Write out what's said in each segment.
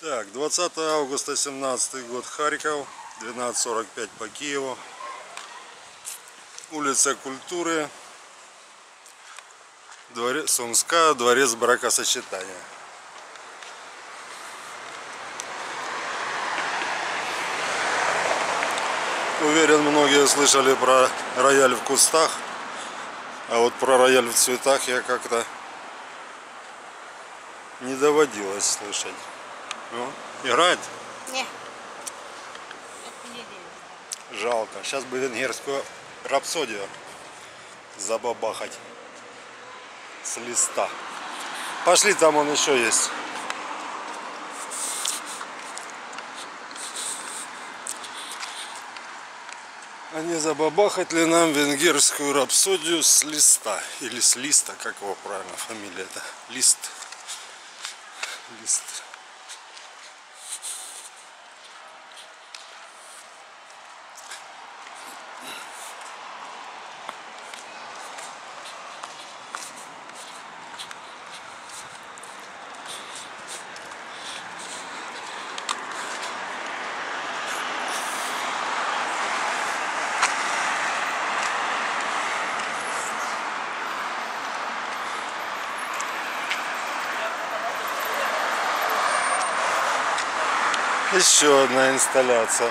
Так, 20 августа 17 год, Харьков, 12.45 по Киеву. Улица Культуры, дворец, Сумска, дворец бракосочетания. Уверен, многие слышали про рояль в кустах, а вот про рояль в цветах я как-то не доводилось слышать. Ну, играет? Не. Жалко. Сейчас бы венгерскую рапсодию забабахать с листа. Пошли, там он еще есть. А не забабахать ли нам венгерскую рапсодию с листа? Или с листа, как его правильно фамилия это? Лист. Лист. Еще одна инсталляция.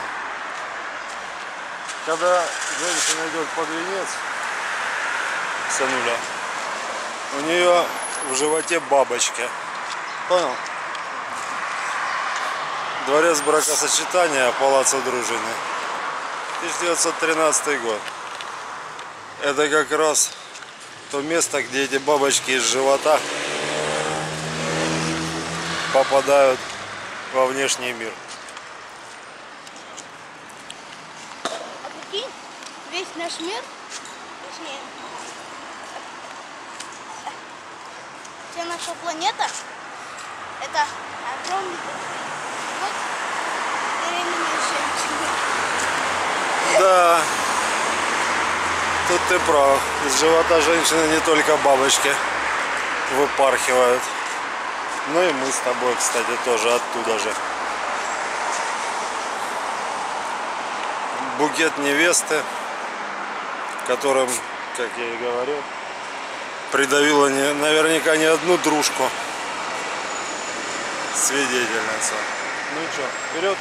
Когда женщина идет под венец, сынуля, у нее в животе бабочки. Понял? Дворец бракосочетания Палаццо Дружины. 1913 год. Это как раз то место, где эти бабочки из живота попадают во внешний мир. А прикинь, весь наш мир, точнее, вся наша планета, это огромный вот беременная женщина. Да, тут ты прав. Из живота женщины не только бабочки выпархивают. Ну и мы с тобой, кстати, тоже оттуда же. Букет невесты, которым, как я и говорил, придавила не, наверняка не одну дружку. Свидетельница. Ну и что, вперед?